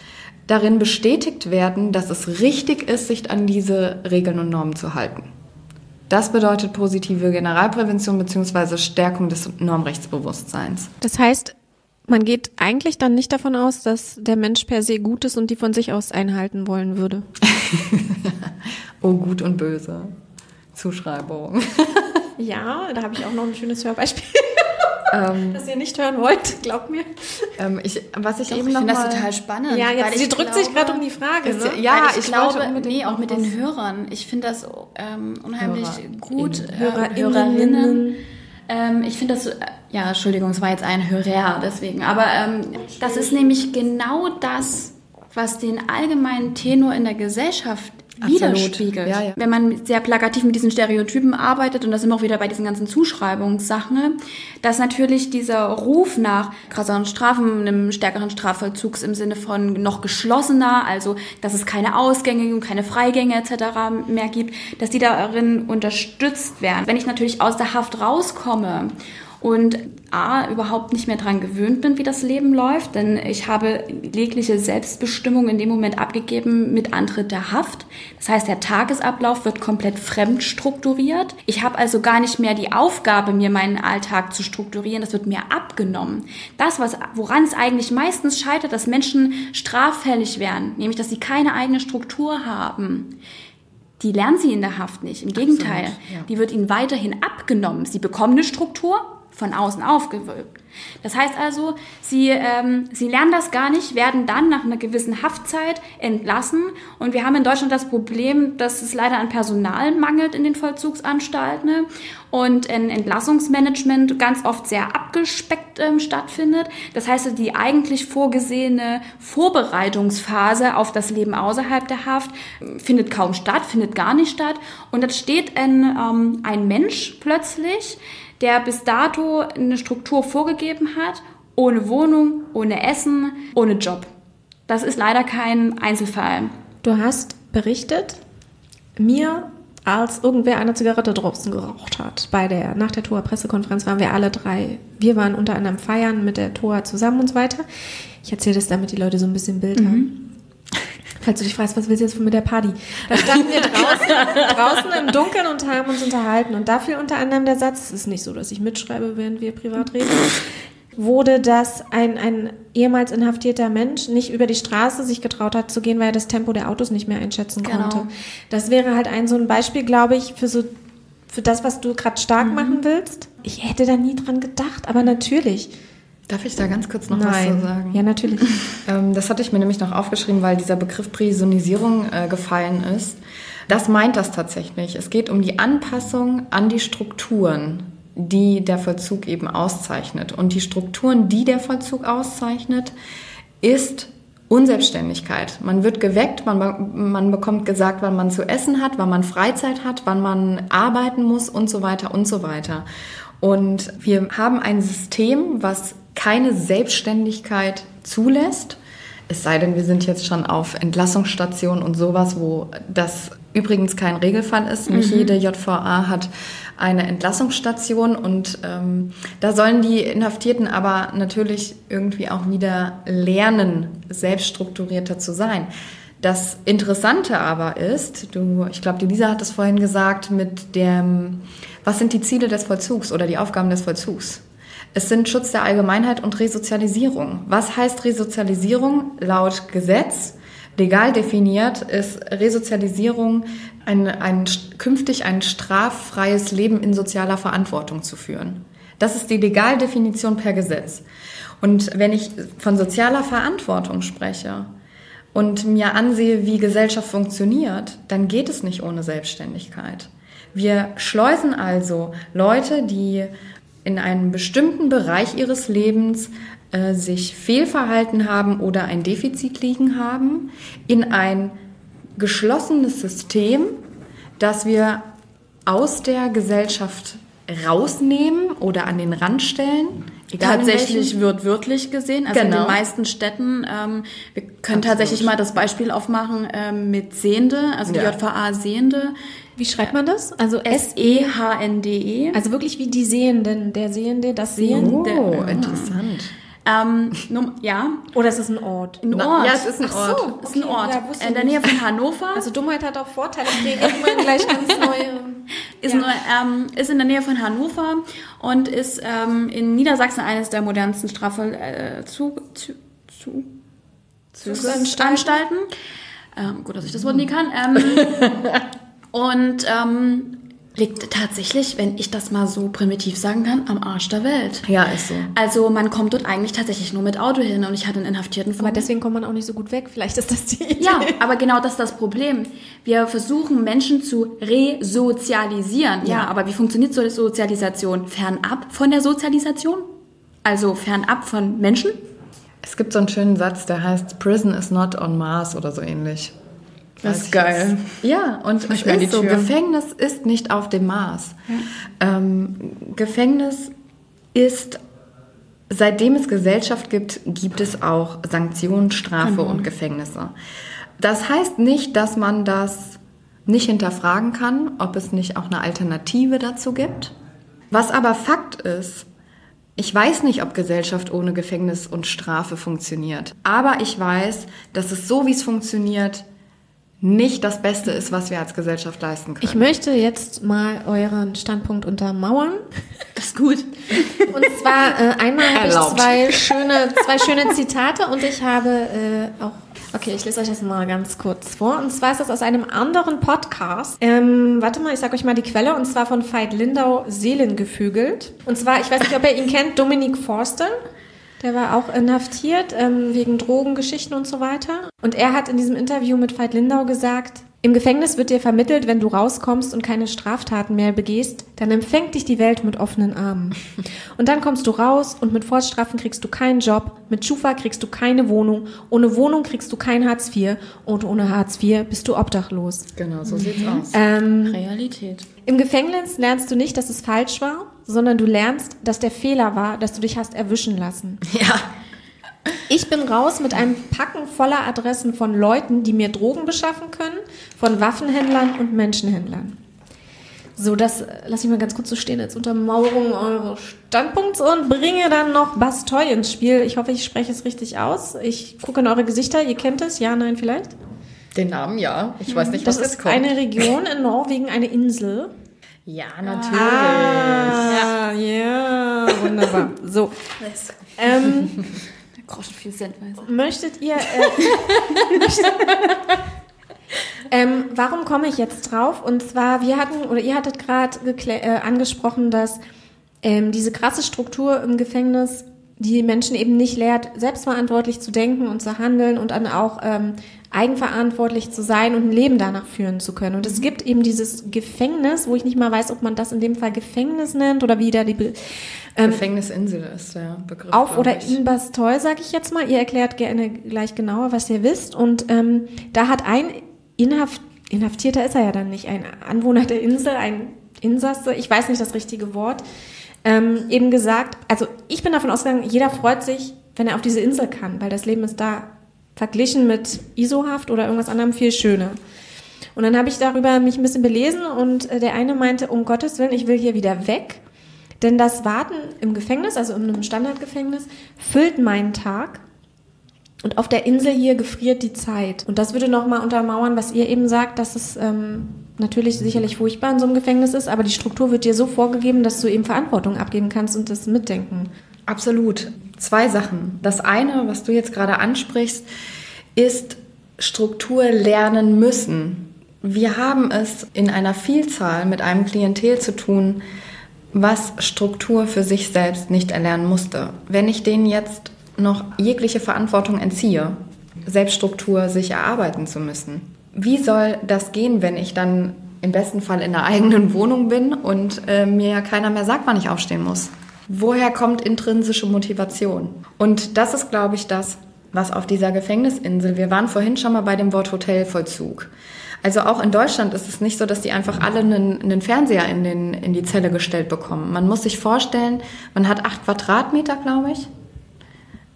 darin bestätigt werden, dass es richtig ist, sich an diese Regeln und Normen zu halten. Das bedeutet positive Generalprävention bzw. Stärkung des Normrechtsbewusstseins. Das heißt, man geht eigentlich dann nicht davon aus, dass der Mensch per se gut ist und die von sich aus einhalten wollen würde. [laughs] Oh, gut und böse. Zuschreibung. [laughs] Ja, da habe ich auch noch ein schönes Hörbeispiel. [laughs] das ihr nicht hören wollt, glaubt mir. Ähm, ich, was ich Doch, eben ich finde das total spannend. Ja, jetzt, sie drückt sich glaube- gerade um die Frage. Ist Ne? ja- ich, ich glaube, nee, auch mit den Hörern. Ich finde das ähm, unheimlich Hörerinnen. gut. Hörerinnen. Hörerinnen. Ähm, ich finde das, äh, ja, Entschuldigung, es war jetzt ein Hörer, deswegen. Aber ähm, das ist nämlich genau das, was den allgemeinen Tenor in der Gesellschaft. Widerspiegelt. Ja, ja. Wenn man sehr plakativ mit diesen Stereotypen arbeitet, und da sind wir auch wieder bei diesen ganzen Zuschreibungssachen, dass natürlich dieser Ruf nach krasseren Strafen, einem stärkeren Strafvollzugs im Sinne von noch geschlossener, also dass es keine Ausgänge und keine Freigänge etc. mehr gibt, dass die darin unterstützt werden. Wenn ich natürlich aus der Haft rauskomme und A, überhaupt nicht mehr dran gewöhnt bin, wie das Leben läuft, denn ich habe jegliche Selbstbestimmung in dem Moment abgegeben mit Antritt der Haft. Das heißt, der Tagesablauf wird komplett fremd strukturiert. Ich habe also gar nicht mehr die Aufgabe, mir meinen Alltag zu strukturieren. Das wird mir abgenommen. Das, was, woran es eigentlich meistens scheitert, dass Menschen straffällig werden, nämlich, dass sie keine eigene Struktur haben. Die lernen sie in der Haft nicht. Im Gegenteil, ja. die wird ihnen weiterhin abgenommen. Sie bekommen eine Struktur, von außen aufgewölbt. Das heißt also, sie, ähm, sie lernen das gar nicht, werden dann nach einer gewissen Haftzeit entlassen. Und wir haben in Deutschland das Problem, dass es leider an Personal mangelt in den Vollzugsanstalten ne? und ein Entlassungsmanagement ganz oft sehr abgespeckt ähm, stattfindet. Das heißt, die eigentlich vorgesehene Vorbereitungsphase auf das Leben außerhalb der Haft äh, findet kaum statt, findet gar nicht statt. Und da steht ein, ähm, ein Mensch plötzlich, der bis dato eine Struktur vorgegeben hat, ohne Wohnung, ohne Essen, ohne Job. Das ist leider kein Einzelfall. Du hast berichtet, mir als irgendwer eine Zigarette draußen geraucht hat. Bei der, nach der TOA-Pressekonferenz waren wir alle drei, wir waren unter anderem feiern mit der TOA zusammen und so weiter. Ich erzähle das, damit die Leute so ein bisschen Bild mhm. haben. Falls du dich fragst, was willst du jetzt mit der Party? Da standen wir draußen, draußen im Dunkeln und haben uns unterhalten. Und dafür unter anderem der Satz, es ist nicht so, dass ich mitschreibe, während wir privat reden, wurde, dass ein, ein ehemals inhaftierter Mensch nicht über die Straße sich getraut hat zu gehen, weil er das Tempo der Autos nicht mehr einschätzen genau. konnte. Das wäre halt ein so ein Beispiel, glaube ich, für so für das, was du gerade stark mhm. machen willst. Ich hätte da nie dran gedacht, aber natürlich. Darf ich da ganz kurz noch Nein. was zu sagen? Ja, natürlich. [laughs] Ähm, das hatte ich mir nämlich noch aufgeschrieben, weil dieser Begriff Prisonisierung äh, gefallen ist. Das meint das tatsächlich. Es geht um die Anpassung an die Strukturen, die der Vollzug eben auszeichnet. Und die Strukturen, die der Vollzug auszeichnet, ist Unselbstständigkeit. Man wird geweckt, man, man bekommt gesagt, wann man zu essen hat, wann man Freizeit hat, wann man arbeiten muss und so weiter und so weiter. Und wir haben ein System, was keine Selbstständigkeit zulässt. Es sei denn, wir sind jetzt schon auf Entlassungsstationen und sowas, wo das übrigens kein Regelfall ist. Mhm. Nicht jede JVA hat eine Entlassungsstation und ähm, da sollen die Inhaftierten aber natürlich irgendwie auch wieder lernen, selbststrukturierter zu sein. Das Interessante aber ist, du, ich glaube, die Lisa hat es vorhin gesagt, mit dem, was sind die Ziele des Vollzugs oder die Aufgaben des Vollzugs? Es sind Schutz der Allgemeinheit und Resozialisierung. Was heißt Resozialisierung? Laut Gesetz, legal definiert, ist Resozialisierung ein, ein, künftig ein straffreies Leben in sozialer Verantwortung zu führen. Das ist die Legaldefinition per Gesetz. Und wenn ich von sozialer Verantwortung spreche und mir ansehe, wie Gesellschaft funktioniert, dann geht es nicht ohne Selbstständigkeit. Wir schleusen also Leute, die in einem bestimmten Bereich ihres Lebens äh, sich Fehlverhalten haben oder ein Defizit liegen haben, in ein geschlossenes System, das wir aus der Gesellschaft rausnehmen oder an den Rand stellen. Tatsächlich wird wörtlich gesehen. Also genau. in den meisten Städten, ähm, wir können Absolut. tatsächlich mal das Beispiel aufmachen ähm, mit Sehende, also die ja. JVA Sehende. Wie schreibt man das? Also S-E-H-N-D-E. -E. Also wirklich wie die Sehenden, der Sehende, das Sehende. Oh, interessant. Ähm, ja. Oder ist es ein Ort? Ein Ort. Ja, es ist ein Ort. So, ist ein Ort. Ja, in der Nähe von Hannover. Also Dummheit hat auch Vorteile. Ich kriege [laughs] gleich ganz neue. Ist, ja. nur, ähm, ist in der Nähe von Hannover und ist ähm, in Niedersachsen eines der modernsten Strafvollzug äh, Anstalten. Ähm, gut, dass ich das Wort nie kann. Ähm, [laughs] und ähm, liegt tatsächlich, wenn ich das mal so primitiv sagen kann, am Arsch der Welt. Ja, ist so. Also man kommt dort eigentlich tatsächlich nur mit Auto hin und ich hatte einen Inhaftierten vor. Aber deswegen kommt man auch nicht so gut weg. Vielleicht ist das die Idee. Ja, aber genau das ist das Problem. Wir versuchen Menschen zu resozialisieren. Ja, ja aber wie funktioniert so eine Sozialisation? Fernab von der Sozialisation? Also fernab von Menschen? Es gibt so einen schönen Satz, der heißt Prison is not on Mars oder so ähnlich. Das ist geil. Jetzt. Ja, und es ist so, Gefängnis ist nicht auf dem Mars. Ja. Ähm, Gefängnis ist, seitdem es Gesellschaft gibt, gibt es auch Sanktionen, Strafe genau. und Gefängnisse. Das heißt nicht, dass man das nicht hinterfragen kann, ob es nicht auch eine Alternative dazu gibt. Was aber Fakt ist, ich weiß nicht, ob Gesellschaft ohne Gefängnis und Strafe funktioniert. Aber ich weiß, dass es so, wie es funktioniert, nicht das Beste ist, was wir als Gesellschaft leisten können. Ich möchte jetzt mal euren Standpunkt untermauern. Das [laughs] ist gut. Und zwar äh, einmal habe ich zwei schöne, zwei schöne Zitate und ich habe äh, auch Okay, ich lese euch das mal ganz kurz vor. Und zwar ist das aus einem anderen Podcast. Ähm, warte mal, ich sage euch mal die Quelle. Und zwar von Veit Lindau, Seelengefügelt. Und zwar, ich weiß nicht, ob ihr ihn kennt, Dominik Forster. Der war auch inhaftiert ähm, wegen Drogengeschichten und so weiter. Und er hat in diesem Interview mit Veit Lindau gesagt, im Gefängnis wird dir vermittelt, wenn du rauskommst und keine Straftaten mehr begehst, dann empfängt dich die Welt mit offenen Armen. Und dann kommst du raus und mit Vorstrafen kriegst du keinen Job, mit Schufa kriegst du keine Wohnung, ohne Wohnung kriegst du kein Hartz IV und ohne Hartz IV bist du obdachlos. Genau, so sieht's aus. Ähm, Realität. Im Gefängnis lernst du nicht, dass es falsch war, sondern du lernst, dass der Fehler war, dass du dich hast erwischen lassen. Ja. Ich bin raus mit einem Packen voller Adressen von Leuten, die mir Drogen beschaffen können, von Waffenhändlern und Menschenhändlern. So, das äh, lasse ich mal ganz kurz so stehen als Untermauerung eures Standpunkts und bringe dann noch Bastoy ins Spiel. Ich hoffe, ich spreche es richtig aus. Ich gucke in eure Gesichter. Ihr kennt es? Ja, nein, vielleicht? Den Namen ja. Ich weiß nicht, Das was ist kommt. eine Region in Norwegen, eine Insel. ja, natürlich. Ah, ja, wunderbar. So, ähm, Groschen viel Centweise. Möchtet ihr. Äh, [laughs] ähm, warum komme ich jetzt drauf? Und zwar, wir hatten, oder ihr hattet gerade äh, angesprochen, dass ähm, diese krasse Struktur im Gefängnis die Menschen eben nicht lehrt, selbstverantwortlich zu denken und zu handeln und dann auch ähm, eigenverantwortlich zu sein und ein Leben danach führen zu können. Und es gibt eben dieses Gefängnis, wo ich nicht mal weiß, ob man das in dem Fall Gefängnis nennt oder wie da die Be- ähm, Gefängnisinsel ist der Begriff. auf oder in Bastoy, sage ich jetzt mal. Ihr erklärt gerne gleich genauer, was ihr wisst. Und ähm, da hat ein Inhaft Inhaftierter ist er ja dann nicht, ein Anwohner der Insel, ein Insasse, ich weiß nicht das richtige Wort, ähm, eben gesagt, also ich bin davon ausgegangen, jeder freut sich, wenn er auf diese Insel kann, weil das Leben ist da verglichen mit ISO-Haft oder irgendwas anderem viel schöner. Und dann habe ich darüber mich ein bisschen belesen und äh, der eine meinte, um Gottes Willen, ich will hier wieder weg. Denn das Warten im Gefängnis, also in einem Standardgefängnis, füllt meinen Tag. Und auf der Insel hier gefriert die Zeit. Und das würde nochmal untermauern, was ihr eben sagt, dass es ähm, natürlich sicherlich furchtbar in so einem Gefängnis ist, aber die Struktur wird dir so vorgegeben, dass du eben Verantwortung abgeben kannst und das mitdenken. Absolut. Zwei Sachen. Das eine, was du jetzt gerade ansprichst, ist Struktur lernen müssen. Wir haben es in einer Vielzahl mit einem Klientel zu tun, was Struktur für sich selbst nicht erlernen musste. Wenn ich denen jetzt noch jegliche Verantwortung entziehe, Selbststruktur sich erarbeiten zu müssen, wie soll das gehen, wenn ich dann im besten Fall in der eigenen Wohnung bin und äh, mir keiner mehr sagt, wann ich aufstehen muss? Woher kommt intrinsische Motivation? Und das ist, glaube ich, das, was auf dieser Gefängnisinsel, wir waren vorhin schon mal bei dem Wort Hotelvollzug. Also auch in Deutschland ist es nicht so, dass die einfach alle einen, einen Fernseher in, den, in die Zelle gestellt bekommen. Man muss sich vorstellen, man hat acht Quadratmeter, glaube ich.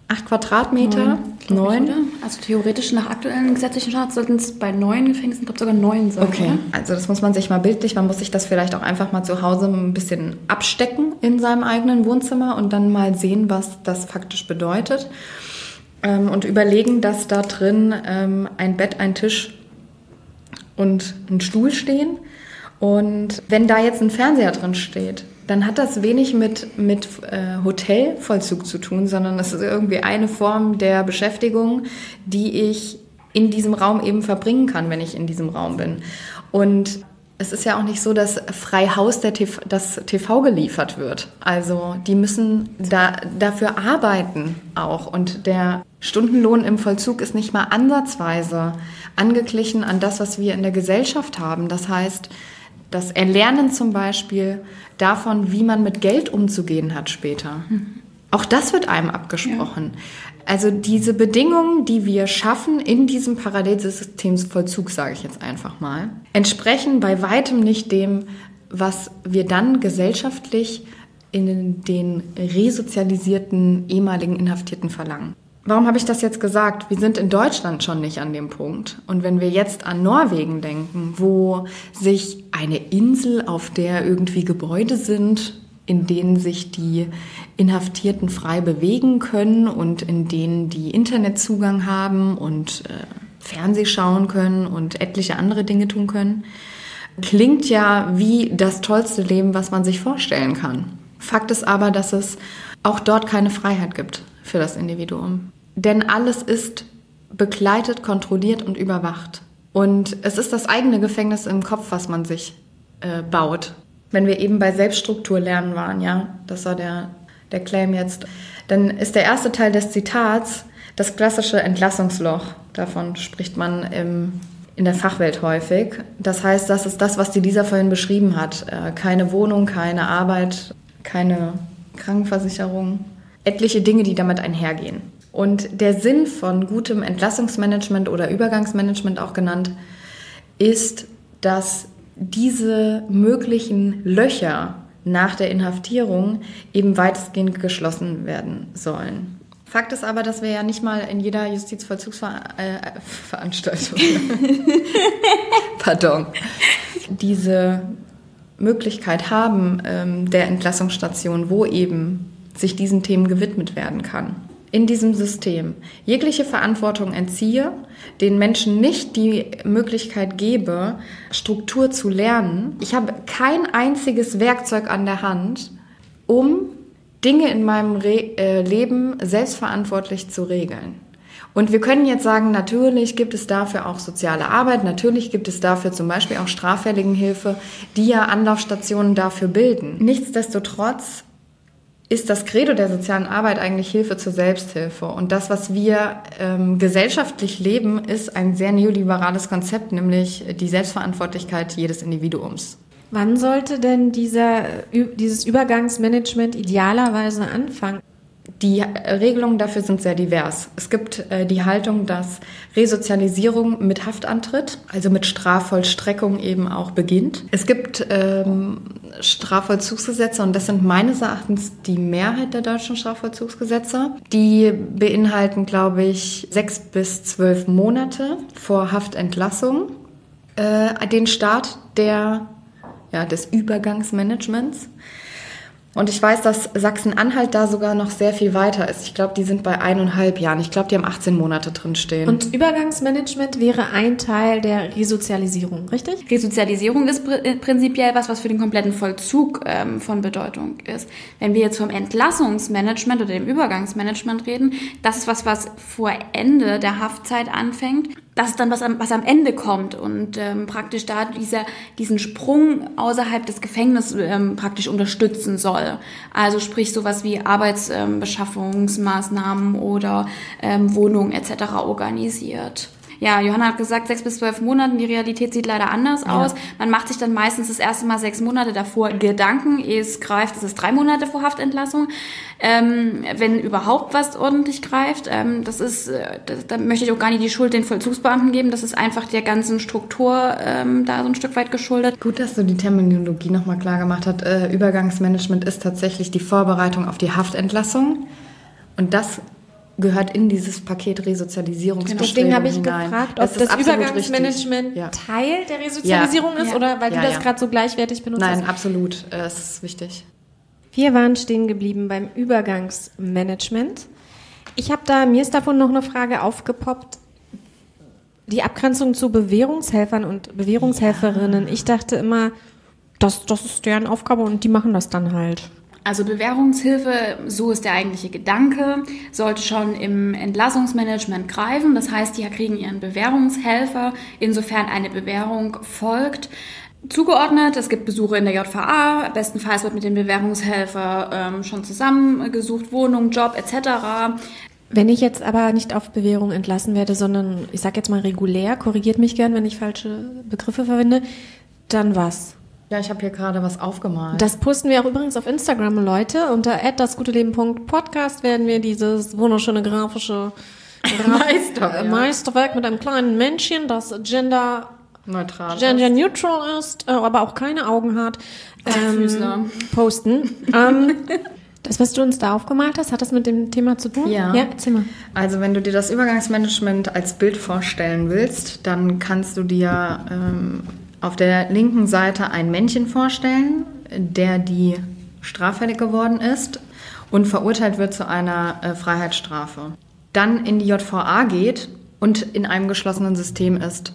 Acht Quadratmeter, neun. Oder? Also theoretisch nach aktuellen gesetzlichen Standards sollten es bei neun Gefängnissen, glaube sogar neun sein. Okay, Oder? also das muss man sich mal bildlich, man muss sich das vielleicht auch einfach mal zu Hause ein bisschen abstecken in seinem eigenen Wohnzimmer und dann mal sehen, was das faktisch bedeutet. Ähm, und überlegen, dass da drin ähm, ein Bett, ein Tisch und ein Stuhl stehen. Und wenn da jetzt ein Fernseher drin steht, dann hat das wenig mit, mit äh, Hotelvollzug zu tun, sondern es ist irgendwie eine Form der Beschäftigung, die ich in diesem Raum eben verbringen kann, wenn ich in diesem Raum bin. Und es ist ja auch nicht so, dass frei Haus der TV, das TV geliefert wird. Also die müssen da, dafür arbeiten auch. Und der Stundenlohn im Vollzug ist nicht mal ansatzweise angeglichen an das, was wir in der Gesellschaft haben. Das heißt, das Erlernen zum Beispiel davon, wie man mit Geld umzugehen hat später. Auch das wird einem abgesprochen. Also diese Bedingungen, die wir schaffen in diesem Parallelsystemsvollzug, sage ich jetzt einfach mal, entsprechen bei weitem nicht dem, was wir dann gesellschaftlich in den resozialisierten ehemaligen Inhaftierten verlangen. Warum habe ich das jetzt gesagt? Wir sind in Deutschland schon nicht an dem Punkt. Und wenn wir jetzt an Norwegen denken, wo sich eine Insel, auf der irgendwie Gebäude sind, in denen sich die Inhaftierten frei bewegen können und in denen die Internetzugang haben und äh, Fernseh schauen können und etliche andere Dinge tun können, klingt ja wie das tollste Leben, was man sich vorstellen kann. Fakt ist aber, dass es auch dort keine Freiheit gibt für das Individuum. Denn alles ist begleitet, kontrolliert und überwacht. Und es ist das eigene Gefängnis im Kopf, was man sich äh, baut. Wenn wir eben bei Selbststruktur lernen waren, ja, das war der, der Claim jetzt, dann ist der erste Teil des Zitats das klassische Entlassungsloch. Davon spricht man im, in der Fachwelt häufig. Das heißt, das ist das, was die Lisa vorhin beschrieben hat. Äh, keine Wohnung, keine Arbeit, keine Krankenversicherung. Etliche Dinge, die damit einhergehen. Und der Sinn von gutem Entlassungsmanagement oder Übergangsmanagement auch genannt, ist, dass diese möglichen Löcher nach der Inhaftierung eben weitestgehend geschlossen werden sollen. Fakt ist aber, dass wir ja nicht mal in jeder Justizvollzugsveranstaltung, äh, [laughs] pardon, diese Möglichkeit haben ähm, der Entlassungsstation, wo eben sich diesen Themen gewidmet werden kann in diesem System jegliche Verantwortung entziehe, den Menschen nicht die Möglichkeit gebe, Struktur zu lernen. Ich habe kein einziges Werkzeug an der Hand, um Dinge in meinem Re äh, Leben selbstverantwortlich zu regeln. Und wir können jetzt sagen, natürlich gibt es dafür auch soziale Arbeit, natürlich gibt es dafür zum Beispiel auch Straffälligenhilfe, die ja Anlaufstationen dafür bilden. Nichtsdestotrotz ist das Credo der sozialen Arbeit eigentlich Hilfe zur Selbsthilfe. Und das, was wir ähm, gesellschaftlich leben, ist ein sehr neoliberales Konzept, nämlich die Selbstverantwortlichkeit jedes Individuums. Wann sollte denn dieser, dieses Übergangsmanagement idealerweise anfangen? Die Regelungen dafür sind sehr divers. Es gibt äh, die Haltung, dass Resozialisierung mit Haftantritt, also mit Strafvollstreckung eben auch beginnt. Es gibt ähm, Strafvollzugsgesetze und das sind meines Erachtens die Mehrheit der deutschen Strafvollzugsgesetze. Die beinhalten, glaube ich, sechs bis zwölf Monate vor Haftentlassung. Äh, den Start der, ja, des Übergangsmanagements. Und ich weiß, dass Sachsen-Anhalt da sogar noch sehr viel weiter ist. Ich glaube, die sind bei eineinhalb Jahren. Ich glaube, die haben 18 Monate drin stehen. Und Übergangsmanagement wäre ein Teil der Resozialisierung, richtig? Resozialisierung ist pr äh, prinzipiell was, was für den kompletten Vollzug ähm, von Bedeutung ist. Wenn wir jetzt vom Entlassungsmanagement oder dem Übergangsmanagement reden, das ist was, was vor Ende der Haftzeit anfängt das ist dann was am, was am Ende kommt und ähm, praktisch da dieser, diesen Sprung außerhalb des Gefängnisses ähm, praktisch unterstützen soll. Also sprich sowas wie Arbeitsbeschaffungsmaßnahmen ähm, oder ähm, Wohnungen etc. organisiert ja, Johanna hat gesagt, sechs bis zwölf Monate. Die Realität sieht leider anders ja. aus. Man macht sich dann meistens das erste Mal sechs Monate davor Gedanken, ehe es greift. Das ist drei Monate vor Haftentlassung. Ähm, wenn überhaupt was ordentlich greift, ähm, das ist, äh, das, da möchte ich auch gar nicht die Schuld den Vollzugsbeamten geben. Das ist einfach der ganzen Struktur ähm, da so ein Stück weit geschuldet. Gut, dass du die Terminologie nochmal klar gemacht hast. Äh, Übergangsmanagement ist tatsächlich die Vorbereitung auf die Haftentlassung. Und das gehört in dieses Paket Resozialisierungsbestrebung Deswegen habe ich hinein. gefragt, ob das, das Übergangsmanagement ja. Teil der Resozialisierung ja. ist ja. oder weil du das gerade so gleichwertig benutzt Nein, hast. absolut. Äh, es ist wichtig. Wir waren stehen geblieben beim Übergangsmanagement. Ich habe da, mir ist davon noch eine Frage aufgepoppt. Die Abgrenzung zu Bewährungshelfern und Bewährungshelferinnen. Ich dachte immer, das, das ist deren Aufgabe und die machen das dann halt. Also Bewährungshilfe, so ist der eigentliche Gedanke, sollte schon im Entlassungsmanagement greifen. Das heißt, die kriegen ihren Bewährungshelfer, insofern eine Bewährung folgt. Zugeordnet, es gibt Besuche in der JVA, bestenfalls wird mit dem Bewährungshelfer ähm, schon zusammengesucht, Wohnung, Job etc. Wenn ich jetzt aber nicht auf Bewährung entlassen werde, sondern ich sage jetzt mal regulär, korrigiert mich gern, wenn ich falsche Begriffe verwende, dann was? Ja, ich habe hier gerade was aufgemalt. Das posten wir auch übrigens auf Instagram, Leute. Unter dasguteleben.podcast werden wir dieses wunderschöne grafische [laughs] Meister, ja. Meisterwerk mit einem kleinen Männchen, das gender neutral gender neutral ist, äh, aber auch keine Augen hat, ähm, posten. [laughs] ähm, das, was du uns da aufgemalt hast, hat das mit dem Thema zu tun? Ja. ja erzähl mal. Also wenn du dir das Übergangsmanagement als Bild vorstellen willst, dann kannst du dir ähm, auf der linken Seite ein Männchen vorstellen, der die straffällig geworden ist und verurteilt wird zu einer äh, Freiheitsstrafe. Dann in die JVA geht und in einem geschlossenen System ist.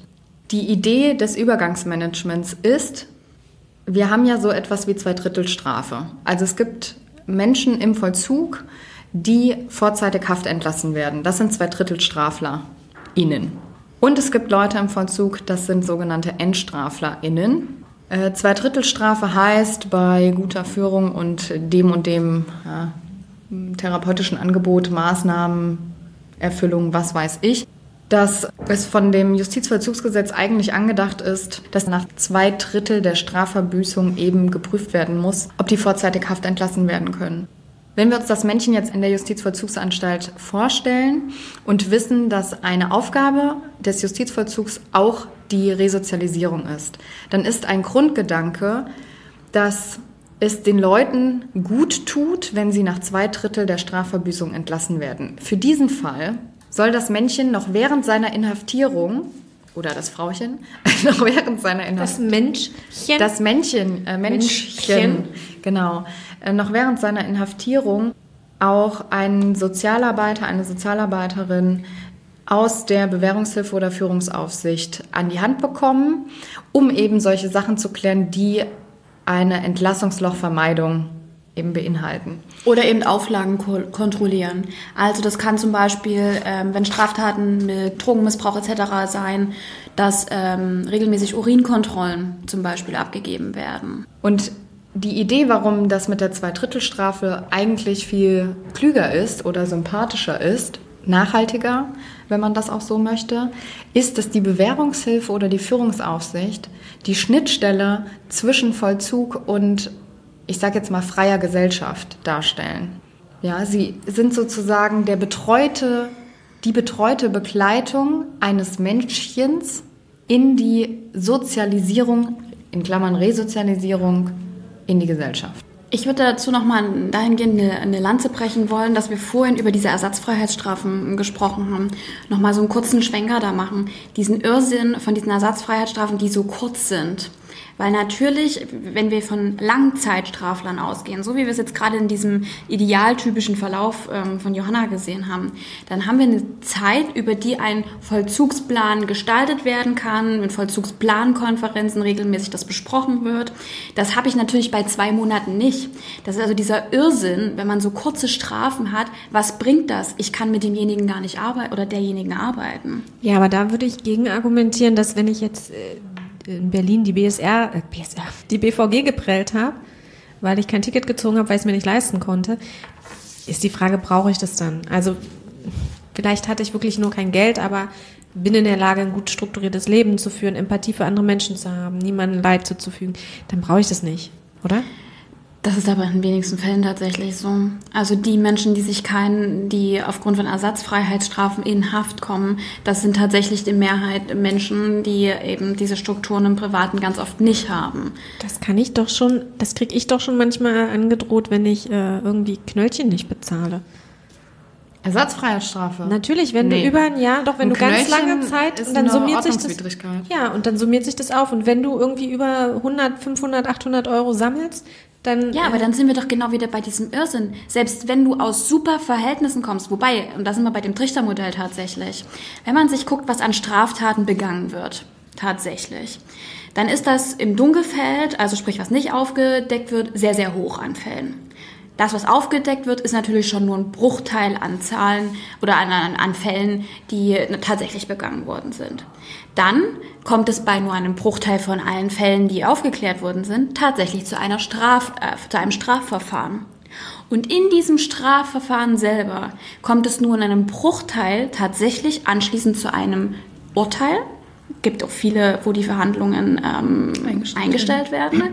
Die Idee des Übergangsmanagements ist, wir haben ja so etwas wie Zweidrittelstrafe. Also es gibt Menschen im Vollzug, die vorzeitig Haft entlassen werden. Das sind Zweidrittelstrafler. StraftäterInnen. Und es gibt Leute im Vollzug, das sind sogenannte EndstraflerInnen. Äh, Zweidrittelstrafe heißt bei guter Führung und dem und dem ja, therapeutischen Angebot, Maßnahmen, Erfüllung, was weiß ich, dass es von dem Justizvollzugsgesetz eigentlich angedacht ist, dass nach zwei Drittel der Strafverbüßung eben geprüft werden muss, ob die vorzeitig Haft entlassen werden können. Wenn wir uns das Männchen jetzt in der Justizvollzugsanstalt vorstellen und wissen, dass eine Aufgabe des Justizvollzugs auch die Resozialisierung ist, dann ist ein Grundgedanke, dass es den Leuten gut tut, wenn sie nach zwei Drittel der Strafverbüßung entlassen werden. Für diesen Fall soll das Männchen noch während seiner Inhaftierung oder das Frauchen [laughs] noch während seiner Inhaftierung. Das Menschchen. Das Männchen, äh, Menschchen, Männchen. Genau. Äh, noch während seiner Inhaftierung auch ein Sozialarbeiter, eine Sozialarbeiterin aus der Bewährungshilfe oder Führungsaufsicht an die Hand bekommen, um eben solche Sachen zu klären, die eine Entlassungslochvermeidung eben beinhalten. Oder eben Auflagen ko kontrollieren. Also das kann zum Beispiel, ähm, wenn Straftaten mit Drogenmissbrauch etc. sein, dass ähm, regelmäßig Urinkontrollen zum Beispiel abgegeben werden. Und die Idee, warum das mit der Zweidrittelstrafe eigentlich viel klüger ist oder sympathischer ist, nachhaltiger, wenn man das auch so möchte, ist, dass die Bewährungshilfe oder die Führungsaufsicht die Schnittstelle zwischen Vollzug und, ich sage jetzt mal, freier Gesellschaft darstellen. Ja, sie sind sozusagen der betreute, die betreute Begleitung eines Menschchens in die Sozialisierung, in Klammern Resozialisierung in die Gesellschaft. Ich würde dazu nochmal dahingehend eine, Lanze brechen wollen, dass wir vorhin über diese Ersatzfreiheitsstrafen gesprochen haben. Nochmal so einen kurzen Schwenker da machen. Diesen Irrsinn von diesen Ersatzfreiheitsstrafen, die so kurz sind. Weil natürlich, wenn wir von Langzeitstraflern ausgehen, so wie wir es jetzt gerade in diesem idealtypischen Verlauf ähm, von Johanna gesehen haben, dann haben wir eine Zeit, über die ein Vollzugsplan gestaltet werden kann, mit Vollzugsplankonferenzen regelmäßig das besprochen wird. Das habe ich natürlich bei zwei Monaten nicht. Das ist also dieser Irrsinn, wenn man so kurze Strafen hat, was bringt das? Ich kann mit demjenigen gar nicht arbeiten oder derjenigen arbeiten. Ja, aber da würde ich gegen argumentieren, dass wenn ich jetzt äh, in Berlin die BSR, äh, BSR, die BVG geprellt habe, weil ich kein Ticket gezogen habe, weil ich es mir nicht leisten konnte, ist die Frage, brauche ich das dann? Also vielleicht hatte ich wirklich nur kein Geld, aber bin in der Lage, ein gut strukturiertes Leben zu führen, Empathie für andere Menschen zu haben, niemandem Leid zuzufügen, dann brauche ich das nicht, oder? Das ist aber in den wenigsten Fällen tatsächlich so. Also die Menschen, die sich keinen, die aufgrund von Ersatzfreiheitsstrafen in Haft kommen, das sind tatsächlich die Mehrheit Menschen, die eben diese Strukturen im Privaten ganz oft nicht haben. Das kann ich doch schon, das kriege ich doch schon manchmal angedroht, wenn ich äh, irgendwie Knöllchen nicht bezahle. Ersatzfreiheitsstrafe. Natürlich, wenn nee. du über ein Jahr, doch wenn ein du ganz lange Zeit und dann summiert sich das. Ja, und dann summiert sich das auf und wenn du irgendwie über 100, 500, 800 Euro sammelst, dann, ja, aber dann sind wir doch genau wieder bei diesem Irrsinn. Selbst wenn du aus super Verhältnissen kommst, wobei, und da sind wir bei dem Trichtermodell tatsächlich, wenn man sich guckt, was an Straftaten begangen wird, tatsächlich, dann ist das im Dunkelfeld, also sprich, was nicht aufgedeckt wird, sehr, sehr hoch an Fällen. Das, was aufgedeckt wird, ist natürlich schon nur ein Bruchteil an Zahlen oder an, an, Fällen, die tatsächlich begangen worden sind. Dann kommt es bei nur einem Bruchteil von allen Fällen, die aufgeklärt worden sind, tatsächlich zu, einer Straf, äh, zu einem Strafverfahren. Und in diesem Strafverfahren selber kommt es nur in einem Bruchteil tatsächlich anschließend zu einem Urteil. Gibt auch viele, wo die Verhandlungen ähm, eingestellt werden.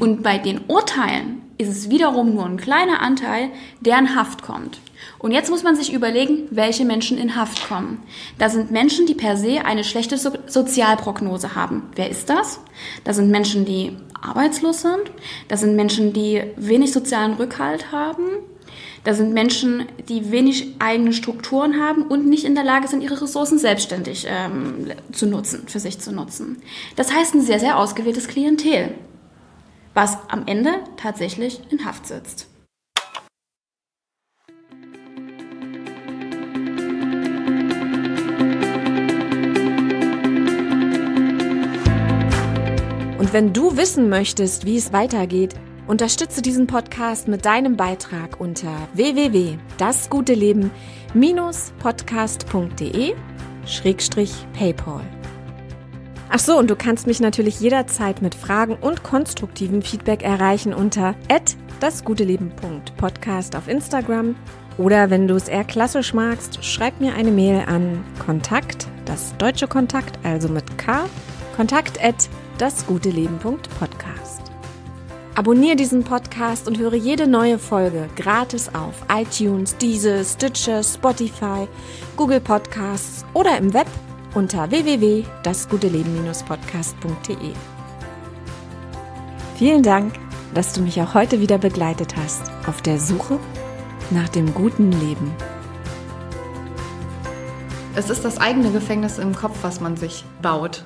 Und bei den Urteilen ist es wiederum nur ein kleiner Anteil, der in Haft kommt. Und jetzt muss man sich überlegen, welche Menschen in Haft kommen. Da sind Menschen, die per se eine schlechte so Sozialprognose haben. Wer ist das? Das sind Menschen, die arbeitslos sind. Das sind Menschen, die wenig sozialen Rückhalt haben. Da sind Menschen, die wenig eigene Strukturen haben und nicht in der Lage sind, ihre Ressourcen selbstständig ähm, zu nutzen, für sich zu nutzen. Das heißt ein sehr, sehr ausgewähltes Klientel was am Ende tatsächlich in Haft sitzt. Und wenn du wissen möchtest, wie es weitergeht, unterstütze diesen Podcast mit deinem Beitrag unter www.dasguteleben-podcast.de paypal. Ach so, und du kannst mich natürlich jederzeit mit Fragen und konstruktivem Feedback erreichen unter dasguteleben.podcast auf Instagram oder wenn du es eher klassisch magst, schreib mir eine Mail an kontakt, das deutsche Kontakt, also mit K, kontakt at dasguteleben.podcast. Abonnier diesen Podcast und höre jede neue Folge gratis auf iTunes, Deezer, Stitcher, Spotify, Google Podcasts oder im Web unter www.dasguteleben-podcast.de. Vielen Dank, dass du mich auch heute wieder begleitet hast auf der Suche nach dem guten Leben. Es ist das eigene Gefängnis im Kopf, was man sich baut.